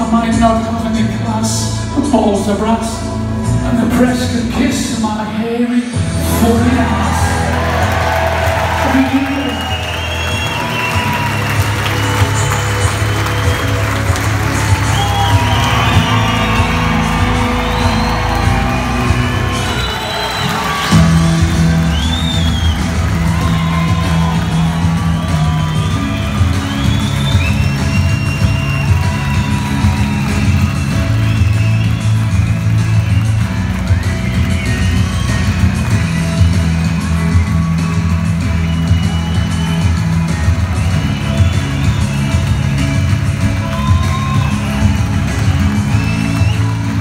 I might not have any class, but balls are brass, and the press can kiss my hairy, forehead.